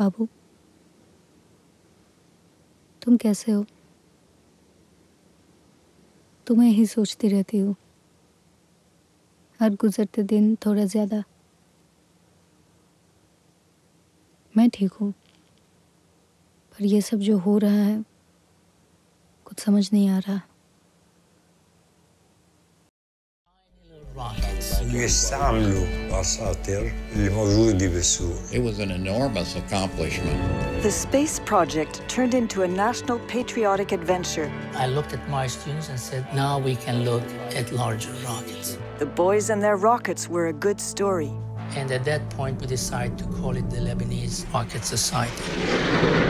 बाबू। तुम कैसे हो? तुम्हें ही सोचती रहती हूँ। हर गुजरते दिन थोड़ा ज़्यादा। मैं ठीक हूँ। पर ये सब जो हो रहा है, कुछ समझ नहीं आ रहा। يستعملوا اساطير الموجوده بالسوق It was an enormous accomplishment. The space project turned into a national patriotic adventure. I looked at my students and said, now we can look at larger rockets. The boys and their rockets were a good story. And at that point, we decided to call it the Lebanese Rocket Society.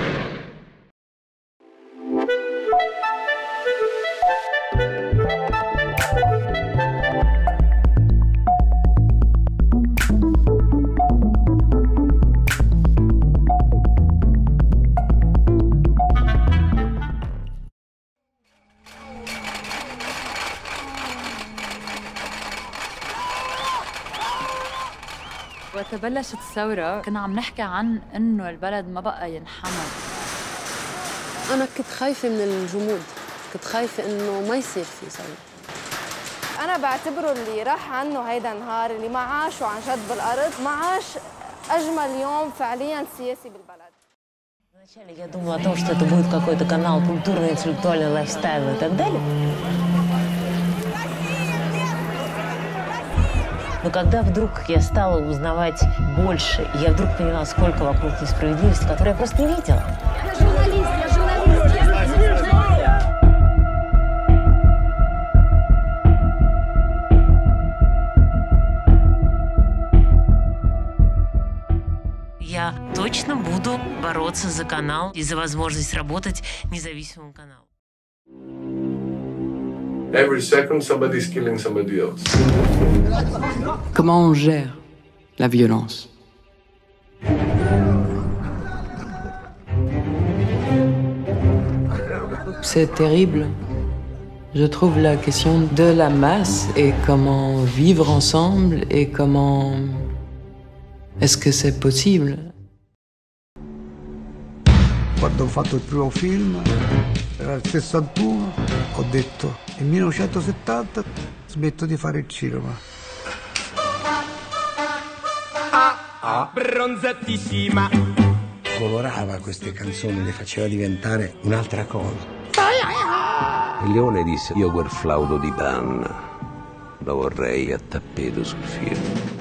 وقت بلشت الثورة كنا عم نحكي عن إنه البلد ما بقى ينحمل أنا كنت خايفة من الجمود كنت خايفة إنه ما يصير في ثورة أنا بعتبره اللي راح عنه هيدا النهار اللي ما عاشوا عن جد بالأرض ما عاش أجمل يوم فعليا سياسي بالبلد Вначале я думала о том, что это будет какой-то канал культурный, интеллектуальный, лайфстайл и так далее. Но когда вдруг я стала узнавать больше, я вдруг поняла, сколько вокруг несправедливости, которую я просто не видела. Я точно буду бороться за канал и за возможность работать независимым каналом. Every second, somebody's killing somebody else. Comment on gère la violence? C'est terrible. Je trouve la question de la masse et comment vivre ensemble et comment... Est-ce que c'est possible? Quando ho fatto il primo film, era il 61, ho detto nel 1970 smetto di fare il cinema. Ah, bronzatissima. Colorava queste canzoni, le faceva diventare un'altra cosa. Il leone disse, io quel flauto di panna lo vorrei a tappeto sul film.